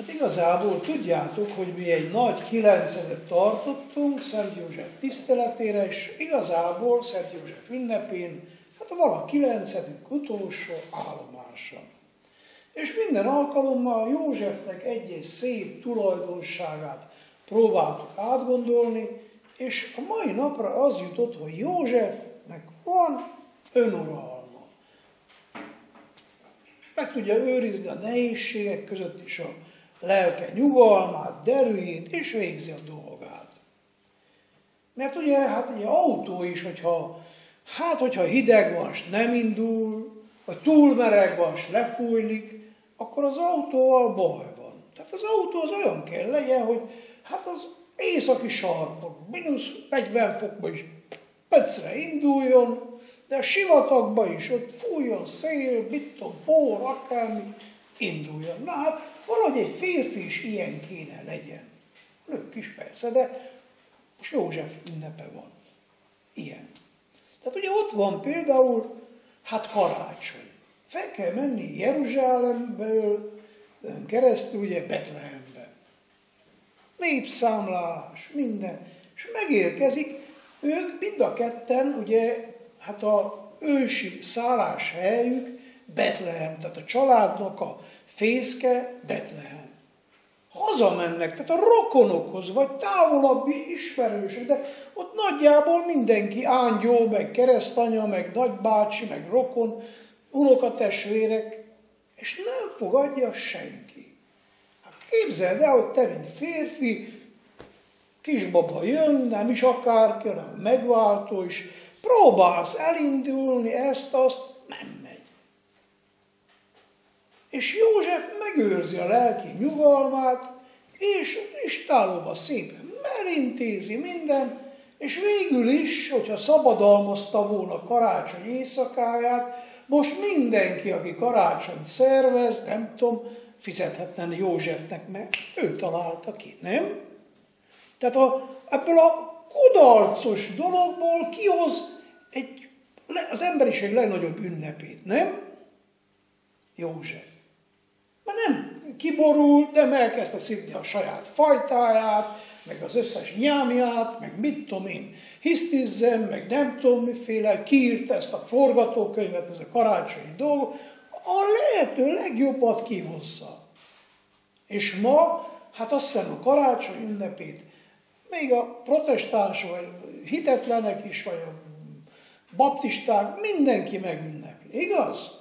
Hát igazából tudjátok, hogy mi egy nagy kilencedet tartottunk Szent József tiszteletére, és igazából Szent József ünnepén, hát a vala kilencedünk utolsó állomása. És minden alkalommal Józsefnek egy-egy szép tulajdonságát próbáltuk átgondolni, és a mai napra az jutott, hogy Józsefnek van önuralma. Meg tudja őrizni a nehézségek között is a lelke nyugalmát, derűjét, és végzi a dolgát. Mert ugye, hát ugye autó is, hogyha, hát hogyha hideg van, és nem indul, vagy túl meleg van, és lefújlik, akkor az autóval baj van. Tehát az autó az olyan kell legyen, hogy hát az északi sarkon, mínusz 40 fokban is pöcre induljon, de a sivatagban is ott fújjon szél, mit tudom, por, akármi, induljon. Na hát valahogy egy férfi is ilyen kéne legyen. Nők is persze, de most József ünnepe van. Ilyen. Tehát ugye ott van például, hát karácsony. Fel kell menni Jeruzsálemből keresztül ugye Betlehembe. Népszámlálás, minden. És megérkezik, ők mind a ketten, ugye, hát a ősi szállás helyük Betlehem, tehát a családnak a fészke Betlehem. Hazamennek, tehát a rokonokhoz, vagy távolabbi ismerősök, de ott nagyjából mindenki, ángyó, meg keresztanya, meg nagybácsi, meg rokon, unokatestvérek, és nem fogadja senki. Hát képzeld el, hogy te, mint férfi, kisbaba jön, nem is akárki, hanem megváltó, és próbálsz elindulni ezt-azt, nem megy. És József megőrzi a lelki nyugalmát, és istálóba szépen melintézi minden, és végül is, hogyha szabadalmazta volna karácsony éjszakáját, most mindenki, aki karácsonyt szervez, nem tudom, fizethetne Józsefnek, mert ő találta ki, nem? Tehát a, ebből a kudarcos dologból kihoz egy, az emberiség legnagyobb ünnepét, nem? József. Mert nem kiborult, de elkezdte szívni a saját fajtáját, meg az összes nyámját, meg mit tudom én, hisztizzem, meg nem tudom miféle, kiírta ezt a forgatókönyvet, ez a karácsonyi dolog, a lehető legjobbat kihozza. És ma, hát azt hiszem a karácsony ünnepét, még a protestáns, vagy hitetlenek is, vagy a baptisták, mindenki megünnepli. Igaz?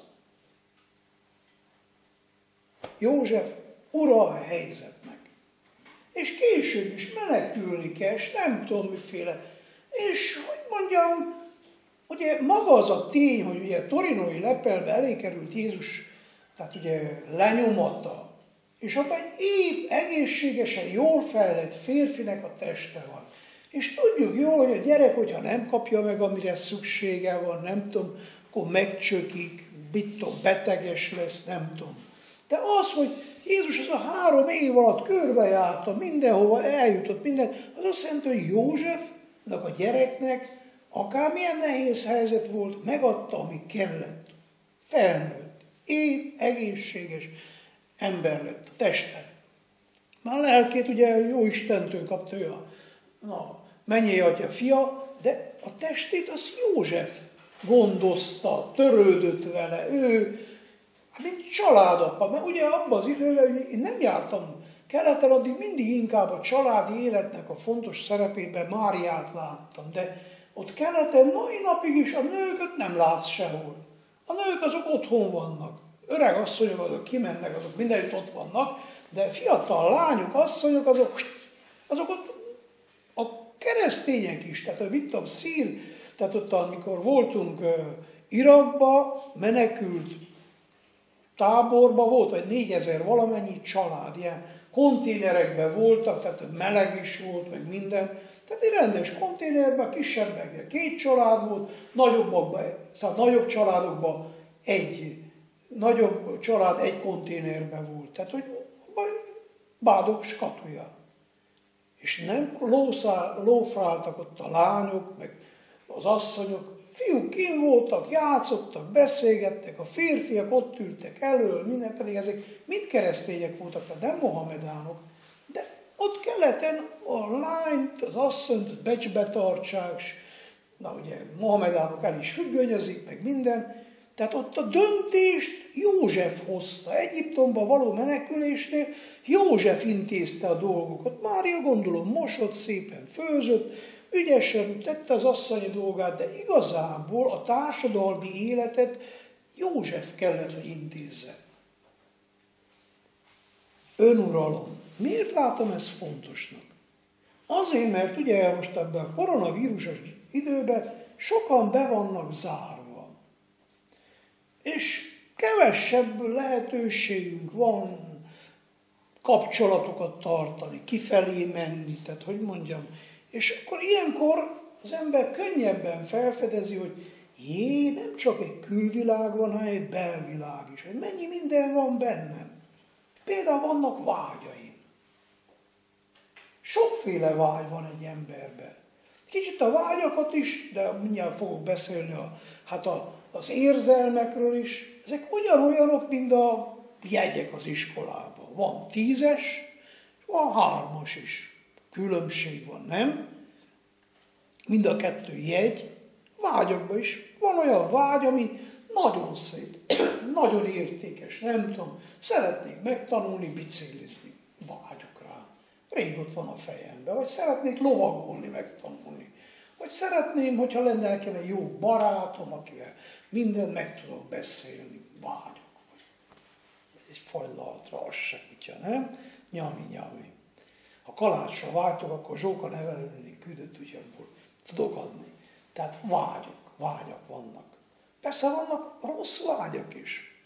József ura a helyzetnek. És később is menekülni kell, és nem tudom miféle. És hogy mondjam, ugye maga az a tény, hogy ugye torinói lepelbe elé került Jézus, tehát ugye lenyomata, és abban egy épp, egészségesen, jól fejlett férfinek a teste van. És tudjuk jó, hogy a gyerek, hogyha nem kapja meg, amire szüksége van, nem tudom, akkor megcsökik, mit beteges lesz, nem tudom. De az, hogy Jézus az a három év alatt körbejárta, mindenhova eljutott, minden, az azt jelenti, hogy Józsefnek a gyereknek akármilyen nehéz helyzet volt, megadta, ami kellett. Felnőtt, épp, egészséges ember lett, a teste. Már a lelkét ugye jó Istentől kapta ő a, na, mennyi atya fia, de a testét az József gondozta, törődött vele, ő, mint családapa, mert ugye abban az időben én nem jártam keleten, addig mindig inkább a családi életnek a fontos szerepében Máriát láttam, de ott keleten mai napig is a nőket nem látsz sehol. A nők azok otthon vannak. Öreg asszonyok azok kimennek, azok mindenütt ott vannak, de fiatal lányok, asszonyok azok, azok ott keresztények is, tehát mit tudom, szír, tehát ott amikor voltunk Irakba, menekült táborba volt, vagy négyezer valamennyi család, ilyen konténerekben voltak, tehát meleg is volt, meg minden. Tehát egy rendes konténerben, kisebbekben két család volt, nagyobbakban, tehát nagyobb családokban egy, nagyobb család egy konténerben volt. Tehát, hogy bádok skatuja. És nem lószál, lófráltak ott a lányok, meg az asszonyok, fiúk kim voltak, játszottak, beszélgettek, a férfiak ott ültek elől, minden pedig ezek mind keresztények voltak, tehát nem mohamedánok. De ott keleten a lányt, az asszonyt becsbe tartsák, na ugye mohamedánok el is függönyezik, meg minden, tehát ott a döntést József hozta. Egyiptomba való menekülésnél József intézte a dolgokat. Mária gondolom mosott, szépen főzött, ügyesen tette az asszonyi dolgát, de igazából a társadalmi életet József kellett, hogy intézze. Önuralom. Miért látom ezt fontosnak? Azért, mert ugye most ebben a koronavírusos időben sokan be vannak zárva. És kevesebb lehetőségünk van kapcsolatokat tartani, kifelé menni, tehát hogy mondjam, és akkor ilyenkor az ember könnyebben felfedezi, hogy jé, nem csak egy külvilág van, hanem egy belvilág is, hogy mennyi minden van bennem. Például vannak vágyaim. Sokféle vágy van egy emberben. Kicsit a vágyakat is, de mindjárt fogok beszélni a, hát a, az érzelmekről is. Ezek ugyanolyanok, mint a jegyek az iskolában. Van tízes, van hármas is különbség van, nem? Mind a kettő jegy, vágyakban is. Van olyan vágy, ami nagyon szép, nagyon értékes, nem tudom, szeretnék megtanulni biciklizni, vágyok rá. Rég ott van a fejemben, vagy szeretnék lovagolni, megtanulni. Vagy szeretném, hogyha lenne nekem egy jó barátom, akivel mindent meg tudok beszélni, vágyok. Vagy egy fajlaltra, az se kutya, nem? Nyami, nyami. Ha kalácsra váltok, akkor Zsóka nevelőnél küldött, hogy abból tudok adni. Tehát vágyok, vágyak vannak. Persze vannak rossz vágyak is.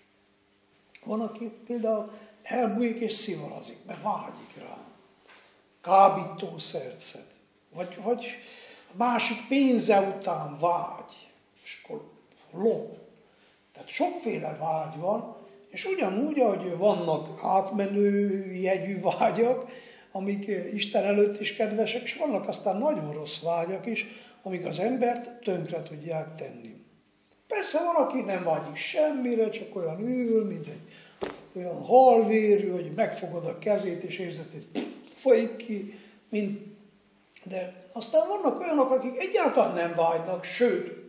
Van, aki például elbújik és szivarazik, mert vágyik rá. Kábítószercet. Vagy, vagy másik pénze után vágy. És akkor lop. Tehát sokféle vágy van, és ugyanúgy, ahogy vannak átmenő jegyű vágyak, amik Isten előtt is kedvesek, és vannak aztán nagyon rossz vágyak is, amik az embert tönkre tudják tenni. Persze van, aki nem vágyik semmire, csak olyan ül, mint egy olyan halvérű, hogy megfogod a kezét, és érzed, hogy folyik ki, mint... De aztán vannak olyanok, akik egyáltalán nem vágynak, sőt,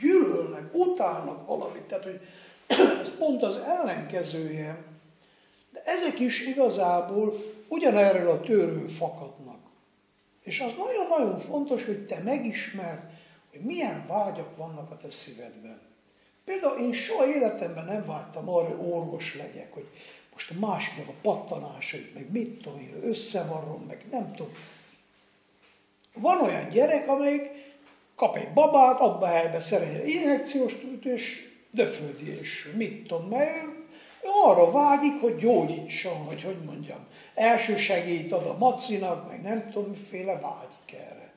gyűlölnek, utálnak valamit. Tehát, hogy ez pont az ellenkezője. Ezek is igazából ugyanerről a törő fakadnak. És az nagyon-nagyon fontos, hogy te megismerd, hogy milyen vágyak vannak a te szívedben. Például én soha életemben nem vágytam arra, hogy orvos legyek, hogy most a másiknak a pattanásait, meg mit tudom én, összevarrom, meg nem tudom. Van olyan gyerek, amelyik kap egy babát, abba helybe szerelje injekciós tűt, és döfödi, és mit tudom, mert arra vágyik, hogy gyógyítson, vagy hogy mondjam, első segélyt ad a macinak, meg nem tudom, miféle vágyik erre.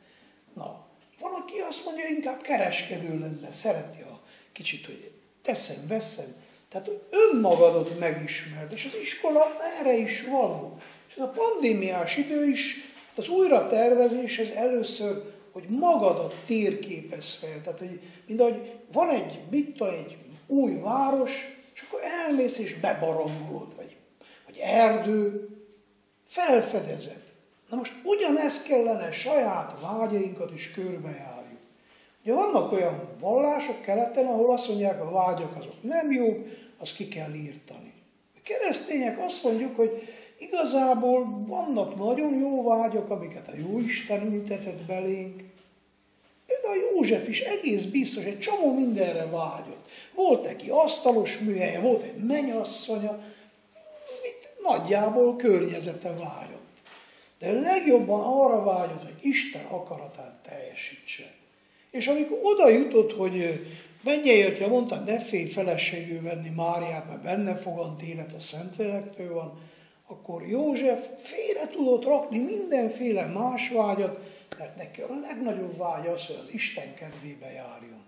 Na, van, aki azt mondja, inkább kereskedő lenne, szereti a kicsit, hogy teszem, veszem. Tehát önmagadot megismerd, és az iskola erre is való. És ez a pandémiás idő is, hát az újra tervezés, ez először, hogy magadat térképez fel. Tehát, hogy, mint ahogy van egy, mit egy új város, és akkor elmész és bebarangolod, vagy, vagy erdő, felfedezed. Na most ugyanezt kellene saját vágyainkat is körbejárjuk. Ugye vannak olyan vallások keleten, ahol azt mondják, a vágyak azok nem jók, azt ki kell írtani. A keresztények azt mondjuk, hogy igazából vannak nagyon jó vágyak, amiket a Jóisten ültetett belénk. Például József is egész biztos, egy csomó mindenre vágyott. Volt neki asztalos műhelye, volt egy mennyasszonya, nagyjából környezete vágyott. De legjobban arra vágyott, hogy Isten akaratát teljesítse. És amikor oda jutott, hogy mennyei mondta, ne félj feleségül venni Máriát, mert benne fogant élet a Szentlélektől van, akkor József félre tudott rakni mindenféle más vágyat, mert neki a legnagyobb vágya az, hogy az Isten kedvébe járjon.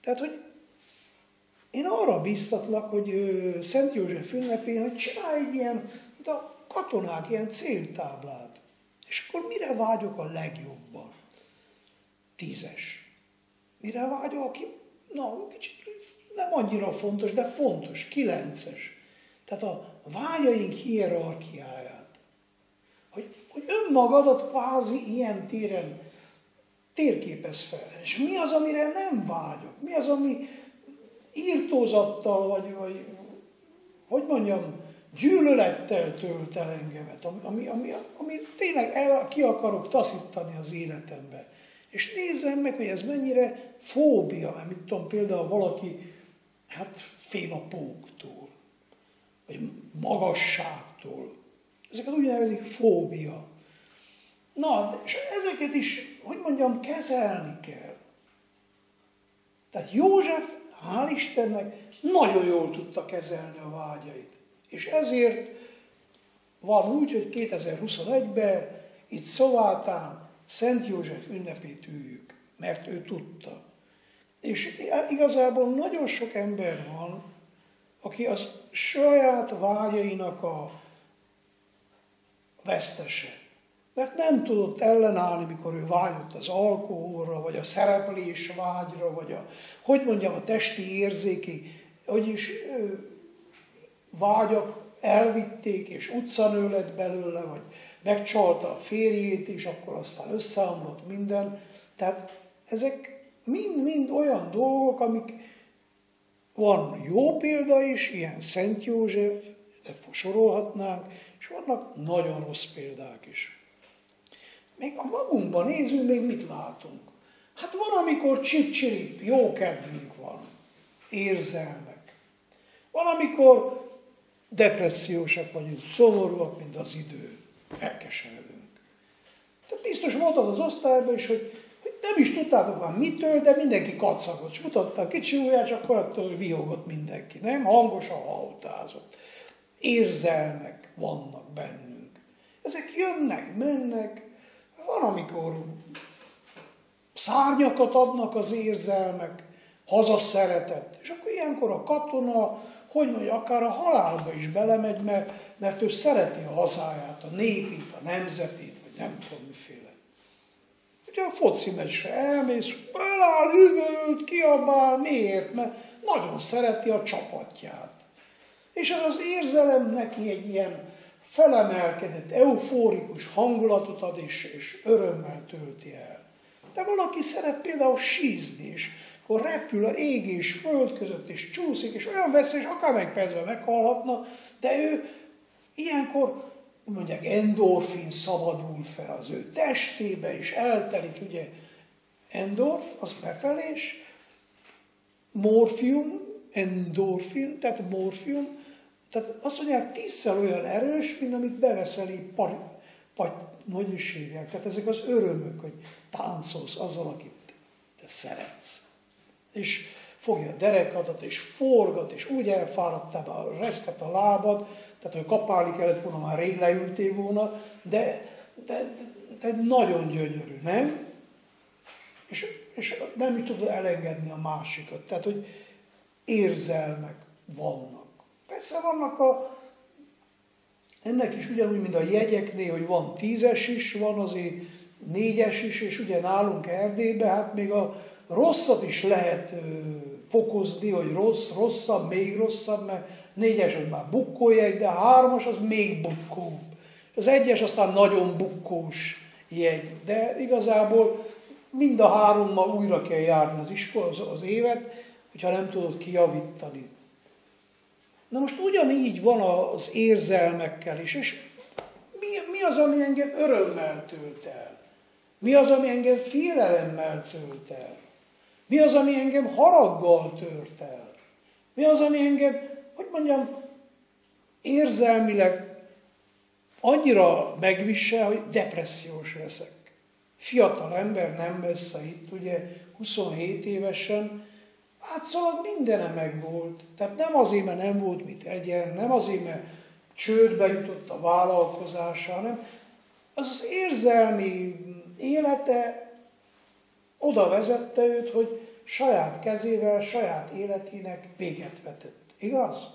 Tehát, hogy én arra bíztatlak, hogy Szent József ünnepén, hogy csinálj egy ilyen, de a katonák ilyen céltáblát. És akkor mire vágyok a legjobban? tízes. Mire vágyol, aki, na, kicsit nem annyira fontos, de fontos, kilences. Tehát a vágyaink hierarchiáját. Hogy, hogy önmagadat kvázi ilyen téren térképez fel. És mi az, amire nem vágyok? Mi az, ami írtózattal, vagy, vagy hogy mondjam, gyűlölettel tölt el engemet, ami, ami, ami, ami tényleg el, ki akarok taszítani az életembe. És nézzem meg, hogy ez mennyire fóbia, mert mit tudom, például valaki hát fél a póktól, vagy magasságtól. Ezeket úgy nevezik fóbia. Na, és ezeket is, hogy mondjam, kezelni kell. Tehát József, hál' Istennek, nagyon jól tudta kezelni a vágyait. És ezért van úgy, hogy 2021-ben itt Szovátán Szent József ünnepét üljük, mert ő tudta. És igazából nagyon sok ember van, aki az saját vágyainak a vesztese. Mert nem tudott ellenállni, mikor ő vágyott az alkoholra, vagy a szereplés vágyra, vagy a, hogy mondjam, a testi érzéki, is vágyak elvitték, és utcanő lett belőle, vagy megcsalta a férjét, és akkor aztán összeomlott minden. Tehát ezek mind-mind olyan dolgok, amik van jó példa is, ilyen Szent József, de sorolhatnánk, és vannak nagyon rossz példák is. Még a magunkban nézünk, még mit látunk? Hát van, amikor csip-csirip, jó kedvünk van, érzelmek. Van, amikor depressziósak vagyunk, szomorúak, mint az idő, elkeseredünk. Tehát biztos mondtad az osztályban is, hogy, hogy nem is tudtátok már mitől, de mindenki kacagot, és mutatta a kicsi ujját, és akkor attól vihogott mindenki, nem? Hangosan hautázott. Érzelmek vannak bennünk. Ezek jönnek, mennek, van, amikor szárnyakat adnak az érzelmek, hazaszeretet, és akkor ilyenkor a katona hogy mondja, akár a halálba is belemegy, mert, mert ő szereti a hazáját, a népét, a nemzetét, vagy nem tudom miféle. Ugye a foci meccsre elmész, eláll, üvölt, kiabál, miért? Mert nagyon szereti a csapatját. És az az érzelem neki egy ilyen felemelkedett, eufórikus hangulatot ad, és, és örömmel tölti el. De valaki szeret például sízni, és akkor repül a ég és föld között, és csúszik, és olyan veszélyes, akár meg percben meghalhatna, de ő ilyenkor mondják, endorfin szabadul fel az ő testébe, és eltelik, ugye, endorf, az befelés, morfium, endorfin, tehát morfium, tehát azt mondják, tízszer olyan erős, mint amit beveszel így, hogy is hívják. Tehát ezek az örömök, hogy táncolsz azzal, akit te szeretsz és fogja a derekadat, és forgat, és úgy elfáradtál a reszket a lábad, tehát hogy kapálni kellett volna, már rég leültél volna, de, de, de nagyon gyönyörű, nem? És, és nem tudod elengedni a másikat. Tehát, hogy érzelmek vannak. Persze vannak a, ennek is ugyanúgy, mint a jegyeknél, hogy van tízes is, van azért négyes is, és ugye nálunk Erdélyben, hát még a rosszat is lehet fokozni, hogy rossz, rosszabb, még rosszabb, mert négyes az már bukkójegy, de a hármas az még bukkóbb. Az egyes aztán nagyon bukkós jegy, de igazából mind a hárommal újra kell járni az iskola, az, az évet, hogyha nem tudod kijavítani. Na most ugyanígy van az érzelmekkel is, és mi, mi az, ami engem örömmel tölt el? Mi az, ami engem félelemmel tölt el? Mi az, ami engem haraggal tört el? Mi az, ami engem, hogy mondjam, érzelmileg annyira megvisel, hogy depressziós leszek. Fiatal ember, nem messze itt, ugye 27 évesen, látszólag mindene megvolt. Tehát nem azért, mert nem volt mit egyen, nem azért, mert csődbe jutott a vállalkozása, hanem az az érzelmi élete oda vezette őt, hogy saját kezével, saját életének véget vetett. Igaz?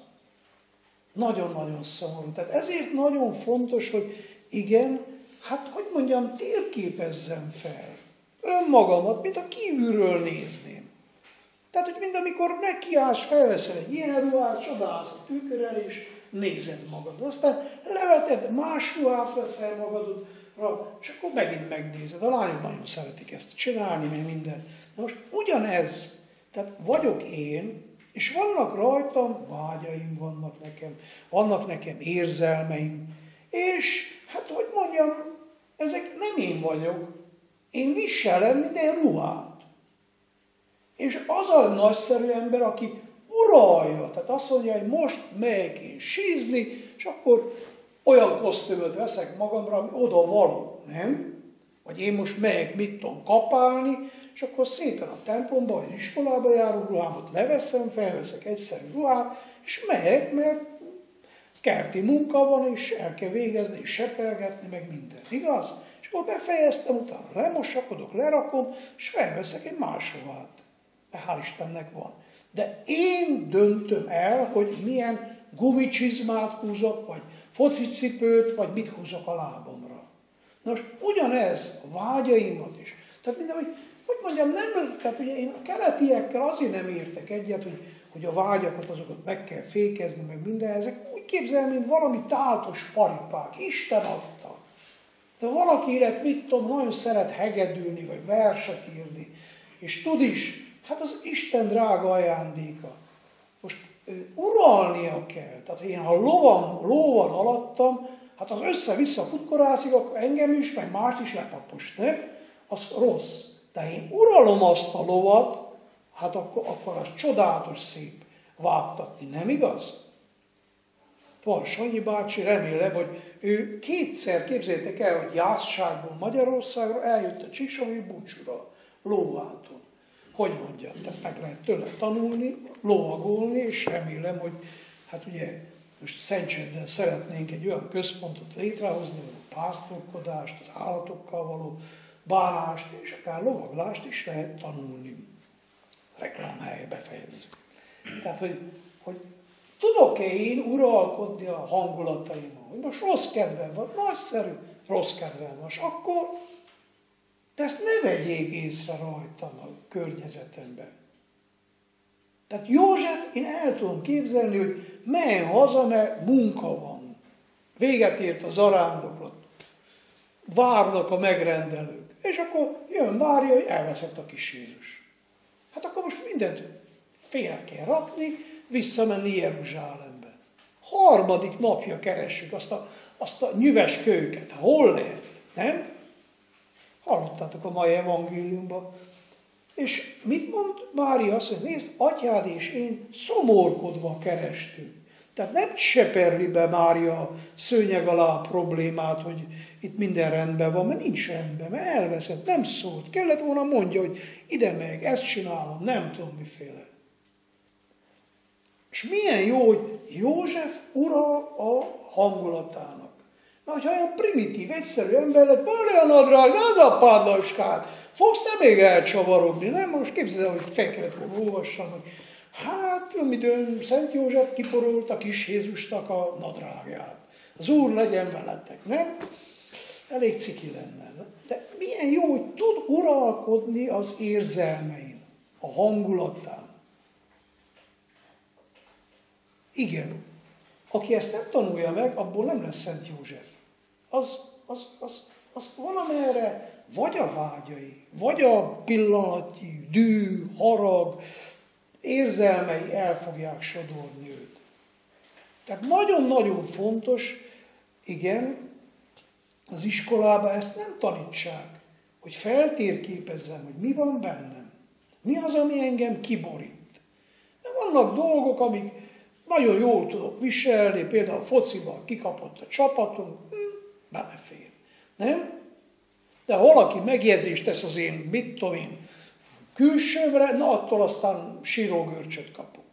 Nagyon-nagyon szomorú. Tehát ezért nagyon fontos, hogy igen, hát hogy mondjam, térképezzem fel. önmagamat, mint a kívülről nézném. Tehát, hogy mind amikor nekiállsz, felveszel egy ilyen ruhát, csodálsz a tükör és nézed magad. Aztán leveted, más ruhát veszel magadra, és akkor megint megnézed. A lányok nagyon szeretik ezt csinálni, meg minden. Na most ugyanez, tehát vagyok én, és vannak rajtam vágyaim, vannak nekem, vannak nekem érzelmeim, és hát hogy mondjam, ezek nem én vagyok, én viselem minden ruhát. És az a nagyszerű ember, aki uralja, tehát azt mondja, hogy most megyek én sízni, és akkor olyan kosztümöt veszek magamra, ami oda való, nem? Vagy én most megyek, mit tudom, kapálni, és akkor szépen a templomba, vagy iskolába járó ruhámat leveszem, felveszek egyszerű ruhát, és megyek, mert kerti munka van, és el kell végezni, és sepelgetni, meg minden, igaz? És akkor befejeztem, utána lemosakodok, lerakom, és felveszek egy más. Hál' Istennek van. De én döntöm el, hogy milyen gumicsizmát húzok, vagy focicipőt, vagy mit húzok a lábamra. Nos, ugyanez a vágyaimat is. Tehát minden, hogy, hogy mondjam, nem, tehát ugye én a keletiekkel azért nem értek egyet, hogy, hogy a vágyakat azokat meg kell fékezni, meg minden, ezek úgy képzel, mint valami táltos paripák. Isten adta. De valaki élet, mit tudom, nagyon szeret hegedülni, vagy verset írni, és tud is, hát az Isten drága ajándéka. Most uralnia kell. Tehát, én ha lovan, ló van alattam, hát az össze-vissza futkorászik, akkor engem is, meg mást is letapos, ne? Az rossz. De én uralom azt a lovat, hát akkor, akkor az csodálatos szép vágtatni, nem igaz? Van Sanyi bácsi, remélem, hogy ő kétszer, képzeljétek el, hogy Jászságból Magyarországra eljött a Csisomi búcsúra, lóváltó hogy mondjam, tehát meg lehet tőle tanulni, lovagolni, és remélem, hogy hát ugye most Szentséddel szeretnénk egy olyan központot létrehozni, ahol a pásztorkodást, az állatokkal való bánást, és akár lovaglást is lehet tanulni. Reklámhelye befejezzük. Tehát, hogy, hogy tudok-e én uralkodni a hangulataimon? Most rossz kedvem van, nagyszerű rossz kedvem van, és akkor de ezt ne vegyék észre rajtam a környezetemben. Tehát József, én el tudom képzelni, hogy menj haza, mert munka van. Véget ért a zarándoklat. Várnak a megrendelők. És akkor jön várja, hogy elveszett a kis Jézus. Hát akkor most mindent félre kell rakni, visszamenni Jeruzsálembe. Harmadik napja keressük azt a, azt a nyüves kölyket. Hol lehet? Nem? Hallottátok a mai evangéliumban. És mit mond Mária? Azt mondja, nézd, atyád és én szomorkodva kerestünk. Tehát nem seperli be Mária szőnyeg alá a problémát, hogy itt minden rendben van, mert nincs rendben, mert elveszett, nem szólt. Kellett volna mondja, hogy ide meg, ezt csinálom, nem tudom miféle. És milyen jó, hogy József ura a hangulatának. Mert hogyha olyan primitív, egyszerű ember lett, van olyan nadrág, az a pándaskát, fogsz te még elcsavarogni, nem? Most képzeld el, hogy fel kellett volna olvassam, hogy hát, időn Szent József kiporolt a kis Jézusnak a nadrágját. Az Úr legyen veletek, nem? Elég ciki lenne. De milyen jó, hogy tud uralkodni az érzelmein, a hangulatán. Igen, aki ezt nem tanulja meg, abból nem lesz Szent József az, az, az, az valamerre vagy a vágyai, vagy a pillanatnyi dű, harag, érzelmei el fogják sodorni őt. Tehát nagyon-nagyon fontos, igen, az iskolában ezt nem tanítsák, hogy feltérképezzem, hogy mi van bennem. Mi az, ami engem kiborít. De vannak dolgok, amik nagyon jól tudok viselni, például a fociban kikapott a csapatunk, hm, belefér. Nem? De ha valaki megjegyzést tesz az én, mit tudom én, külsőmre, na attól aztán sírógörcsöt kapok.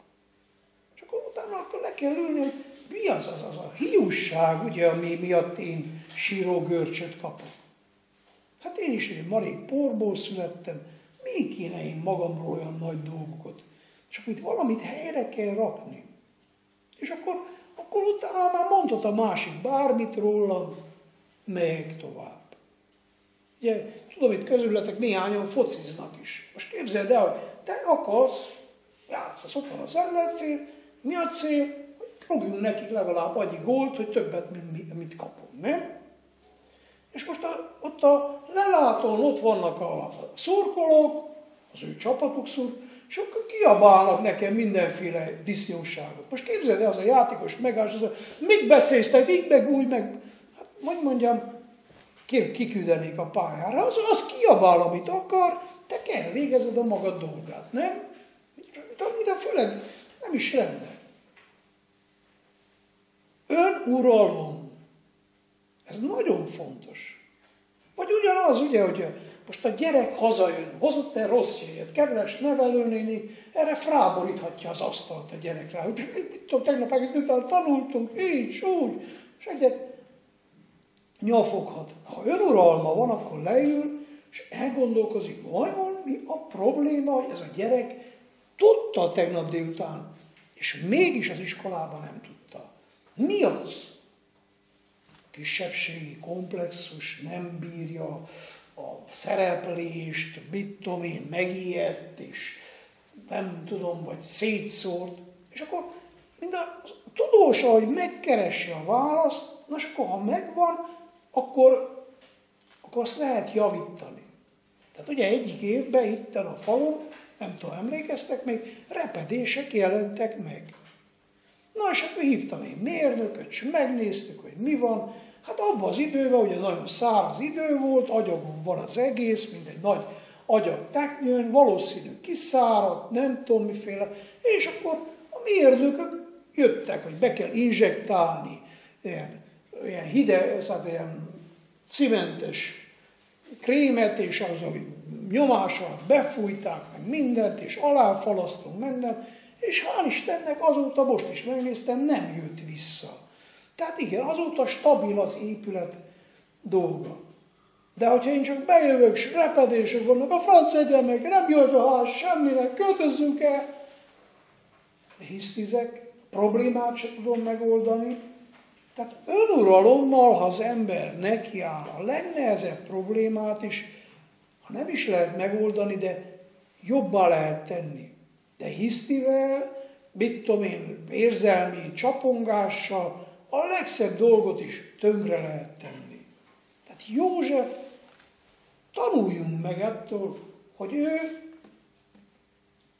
És akkor utána akkor le kell ülni, hogy mi az az, az a hiúság, ugye, ami miatt én sírógörcsöt kapok. Hát én is én marék porból születtem, mi kéne én magamról olyan nagy dolgokat? Csak itt valamit helyre kell rakni. És akkor, akkor utána már mondhat a másik bármit rólam, megyek tovább. Ugye, tudom, itt közületek néhányan fociznak is. Most képzeld el, hogy te akarsz, játszasz, ott van az ellenfél, mi a cél? Fogjunk nekik legalább annyi gólt, hogy többet, mint mi, mit kapunk, nem? És most a, ott a lelátón ott vannak a szurkolók, az ő csapatuk szurk, és akkor kiabálnak nekem mindenféle disznyóságot. Most képzeld el, az a játékos megállás, az a, mit beszélsz, te meg úgy, meg, hogy mondjam, kiküldenék a pályára, az, az kiabál, amit akar, te kell végezed a magad dolgát, nem? Mint a füled nem is rendel. Önuralom. Ez nagyon fontos. Vagy ugyanaz, ugye, hogy most a gyerek hazajön, hozott el rossz jegyet, kedves nevelőnéni, erre fráboríthatja az asztalt a gyerekre. Hogy mit tudom, tegnap egész tanultunk, így, úgy, és egyet nyafoghat. Ha önuralma van, akkor leül, és elgondolkozik, vajon mi a probléma, hogy ez a gyerek tudta tegnap délután, és mégis az iskolában nem tudta. Mi az? Kisebbségi komplexus, nem bírja a szereplést, mit tudom én, megijedt, és nem tudom, vagy szétszórt, és akkor mind a tudós, hogy megkeresse a választ, na és akkor ha megvan, akkor, akkor azt lehet javítani. Tehát ugye egyik évben itt a falon, nem tudom, emlékeztek még, repedések jelentek meg. Na és akkor hívtam én mérnököt, és megnéztük, hogy mi van. Hát abban az időben, ugye nagyon száraz idő volt, agyagon van az egész, mint egy nagy agyag teknyőn, valószínű kiszáradt, nem tudom miféle, és akkor a mérnökök jöttek, hogy be kell injektálni ilyen ilyen hideg, szóval ilyen cimentes krémet, és az a nyomással befújták meg mindent, és aláfalasztunk mindent, és hál' Istennek azóta most is megnéztem, nem jött vissza. Tehát igen, azóta stabil az épület dolga. De hogyha én csak bejövök, és repedések vannak, a franc egyen meg, nem jó az a ház, semminek, költözzünk el. Hisztizek, problémát sem tudom megoldani, tehát önuralommal, ha az ember nekiáll a legnehezebb problémát is, ha nem is lehet megoldani, de jobbá lehet tenni. De hisztivel, mit tudom én, érzelmi csapongással a legszebb dolgot is tönkre lehet tenni. Tehát József, tanuljunk meg ettől, hogy ő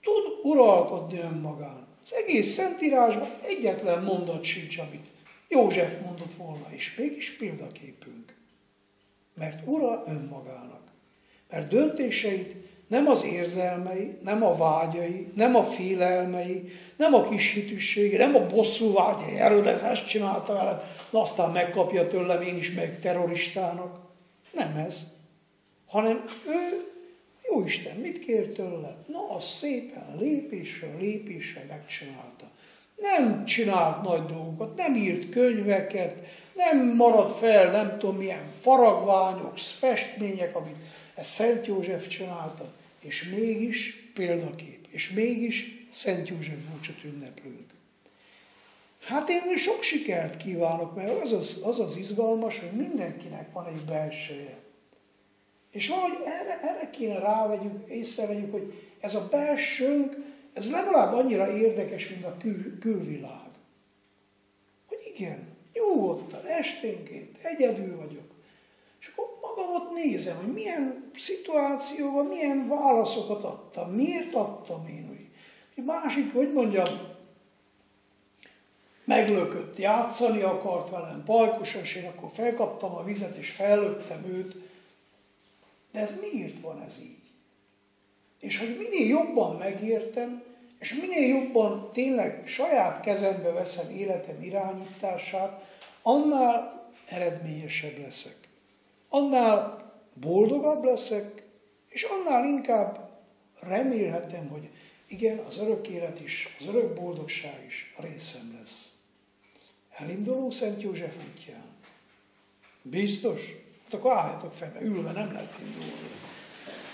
tud uralkodni önmagán. Az egész Szentírásban egyetlen mondat sincs, amit József mondott volna, és mégis példaképünk. Mert ura önmagának. Mert döntéseit nem az érzelmei, nem a vágyai, nem a félelmei, nem a kis hitűsége, nem a bosszú vágyai, erről ez ezt csinálta vele, de aztán megkapja tőlem én is meg terroristának. Nem ez. Hanem ő, jó Isten, mit kér tőle? Na, az szépen lépésről lépésre megcsinálta nem csinált nagy dolgokat, nem írt könyveket, nem maradt fel nem tudom milyen faragványok, festmények, amit ez Szent József csinálta, és mégis példakép, és mégis Szent József búcsot ünneplünk. Hát én sok sikert kívánok, mert az az, az, az izgalmas, hogy mindenkinek van egy belsője. És valahogy erre, erre kéne rávegyünk, észrevegyünk, hogy ez a belsőnk, ez legalább annyira érdekes, mint a kül, külvilág. Hogy igen, nyugodtan, esténként, egyedül vagyok. És akkor magamat nézem, hogy milyen szituációban, milyen válaszokat adtam, miért adtam én úgy. Egy másik, hogy mondjam, meglökött, játszani akart velem, pajkosan, és én akkor felkaptam a vizet, és fellöktem őt. De ez miért van ez így? És hogy minél jobban megértem, és minél jobban tényleg saját kezembe veszem életem irányítását, annál eredményesebb leszek. Annál boldogabb leszek, és annál inkább remélhetem, hogy igen, az örök élet is, az örök boldogság is részem lesz. Elindulunk Szent József útján. Biztos? Hát akkor álljatok fel, mert ülve nem lehet indulni.